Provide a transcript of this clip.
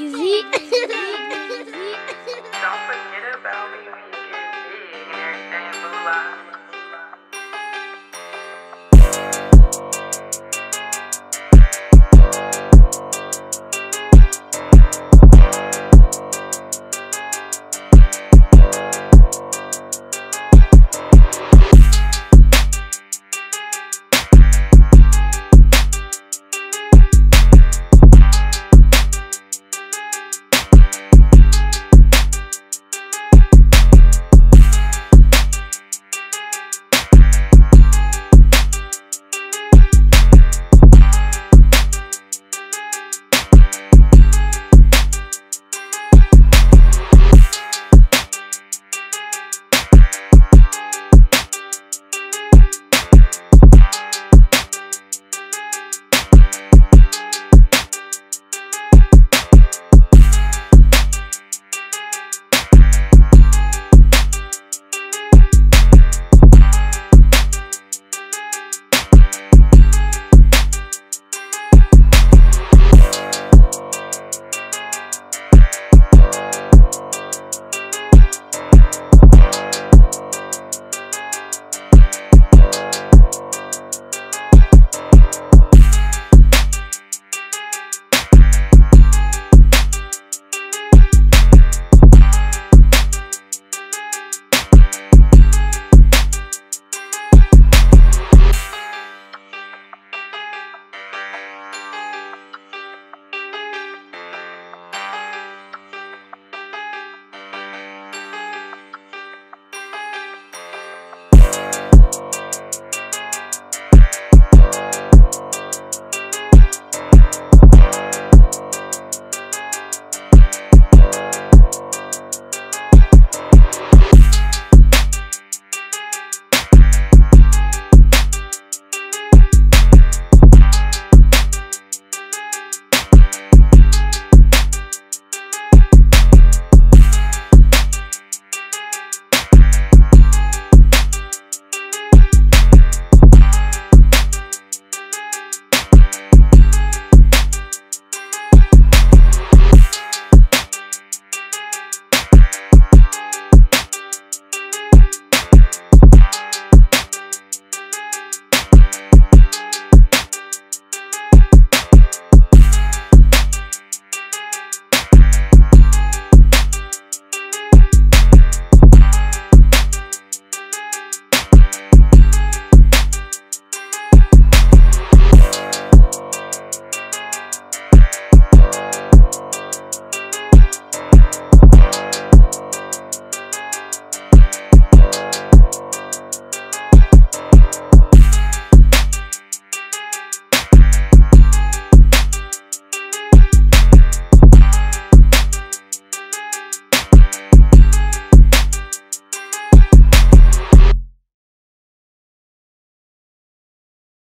easy.